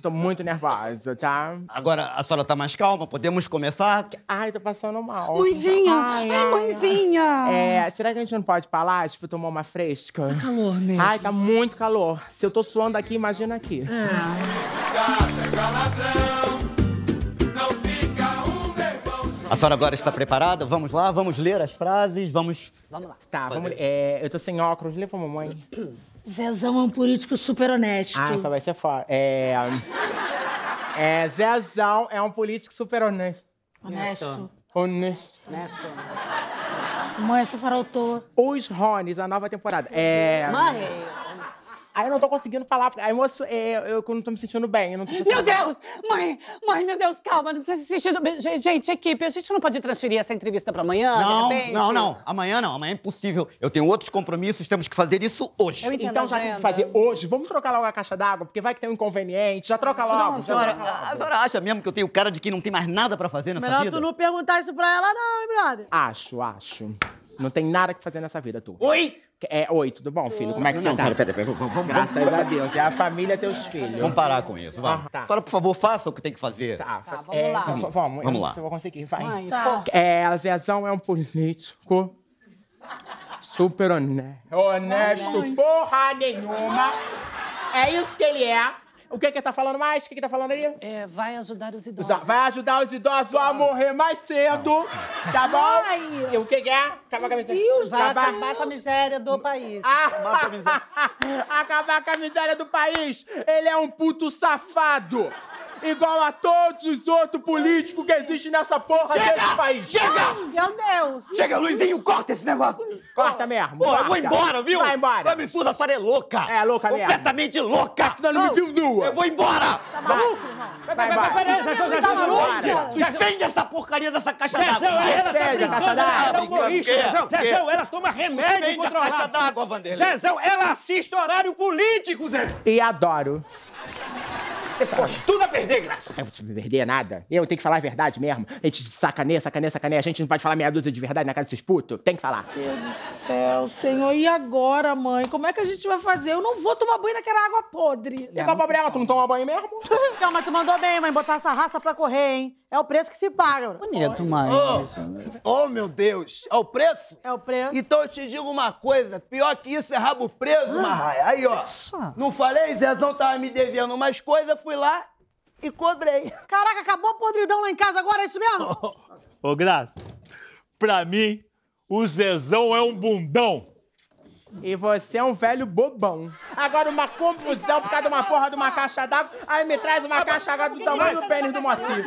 Tô muito nervosa, tá? Agora a senhora tá mais calma, podemos começar? Ai, tô passando mal. Mãezinha! Ai, Ai, ai, mãezinha! É, será que a gente não pode falar? Tipo, tomar uma fresca? Tá calor mesmo. Ai, tá muito calor. Se eu tô suando aqui, imagina aqui. A senhora agora está preparada? Vamos lá, vamos ler as frases, vamos. Vamos lá. Tá, vamos. É, eu tô sem óculos, lê pra mamãe. Zezão é um político super honesto. Ah, essa vai ser fora. É. É, Zezão é um político super honesto. Honesto. Honesto. Honesto. Mãe, essa faroltou. Os Rones, a nova temporada. É. Mãe! Aí eu não tô conseguindo falar. porque- Aí, moço, é, eu, eu não tô me sentindo bem. Eu não tô Meu Deus! Mãe! Mãe, meu Deus, calma. Não tá se sentindo bem. Gente, equipe, a gente não pode transferir essa entrevista pra amanhã, Não, de repente? não, não. Amanhã não, amanhã é impossível. Eu tenho outros compromissos, temos que fazer isso hoje. Eu entendo Então, já que tem que fazer hoje, vamos trocar logo a caixa d'água, porque vai que tem um inconveniente. Já troca logo. A já senhora, troca logo. a senhora acha mesmo que eu tenho cara de quem não tem mais nada pra fazer nessa Melhor vida? tu não perguntar isso pra ela, não, hein, brother? Acho, acho. Não tem nada que fazer nessa vida, tu. Oi! É, oi, tudo bom, filho? Como é que Não, você tá? pera, pera, pera, vamos, vamos, Graças a Deus. É a família, teus filhos. vamos parar com isso, vai. Ah, tá. Senhora, por favor, faça o que tem que fazer. Tá, Tá, vamos é, lá. Vamos, vamos, eu Vamos não lá. sei se eu vou conseguir, vai. Mãe, Tá. força. É, a Zezão é um político super honesto. Honesto porra nenhuma. É isso que ele é. O que que ele tá falando mais? O que que tá falando aí? É, vai ajudar os idosos. Vai ajudar os idosos a morrer mais cedo, tá bom? Ai. E o que que é? Acabar com a miséria. Deus Vai Acabar- acabar com a miséria do país. Ah, Acabar com a miséria do país. Ele é um puto safado. Igual a todos os outros políticos que existem nessa porra desse país. Chega! Meu Deus! Chega, Luizinho, corta esse negócio! Corta mesmo. Pô, eu vou embora, viu? Vai embora. É absurdo, a senhora é louca! É, louca mesmo. Completamente louca! Não, não me viu nua. Eu vou embora! Vai, vai embora. Peraí, Zezão, Zezão, Tá maluco? Zezão. Suspende essa porcaria dessa caixa Zezão, d'água! ela tá brincando, ela é humorista? Zezão. Zezão, ela toma remédio Suspende a caixa d'água, Vanderlei! Zezão, ela assiste horário político, Zezão. E adoro. Você pode tudo a perder, graça. Eu vou te perder nada. Eu tenho que falar a verdade mesmo. A gente sacaneia, sacaneia, sacaneia. A gente não pode falar meia dúzia de verdade na cara desses putos. Tem que falar. Meu Deus do céu, senhor. E agora, mãe? Como é que a gente vai fazer? Eu não vou tomar banho naquela água podre. E qual o problema? Tu não toma banho mesmo? Calma, mas tu mandou bem, mãe, botar essa raça pra correr, hein? É o preço que se paga. Bonito, mãe. Oh, meu Deus, é o preço? É o preço. Então eu te digo uma coisa, pior que isso é rabo preso, Marraia. Aí, ó, não falei? Zezão tava me devendo umas coisas, fui lá e cobrei. Caraca, acabou a podridão lá em casa agora, é isso mesmo? Ô, Graça, pra mim, o Zezão é um bundão. E você é um velho bobão. Agora uma confusão por causa de uma porra de uma caixa d'água. Aí me traz uma caixa d'água do tamanho do pênis do mocinho.